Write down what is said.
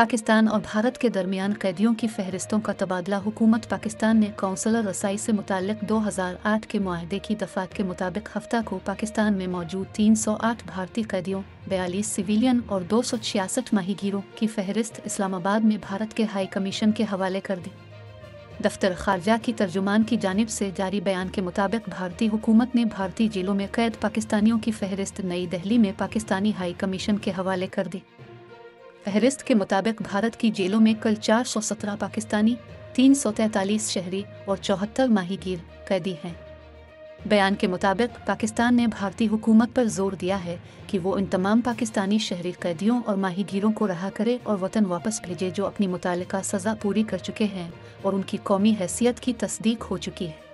पाकिस्तान और भारत के दरमियान कैदियों की फहरिस्तों का तबादला। हुकूमत पाकिस्तान ने कौंसलर रसाई से मुतक 2008 के माहदे की दफात के मुताबिक हफ़्ता को पाकिस्तान में मौजूद 308 भारतीय कैदियों, बयालीस सिविलियन और दो सौ छियासठ माहीगीरों की फहरिस्त इस्लामाबाद में भारत के हाई कमीशन के हवाले कर दी। दफ्तर खारजा की तर्जुमान की जानब से जारी बयान के मुताबिक भारतीय हुकूमत ने भारतीय जेलों में कैद पाकिस्तानियों की फहरिस्त नई दिल्ली में पाकिस्तानी हाई कमीशन के हवाले कर दी। फहरिस्त के मुताबिक भारत की जेलों में कल 417 पाकिस्तानी 343 शहरी और चौहत्तर माहीगीर कैदी हैं। बयान के मुताबिक पाकिस्तान ने भारतीय हुकूमत पर ज़ोर दिया है कि वो इन तमाम पाकिस्तानी शहरी कैदियों और माहीगीरों को रहा करे और वतन वापस भेजे जो अपनी मुतल सज़ा पूरी कर चुके हैं और उनकी कौमी हैसियत की तस्दीक हो चुकी है।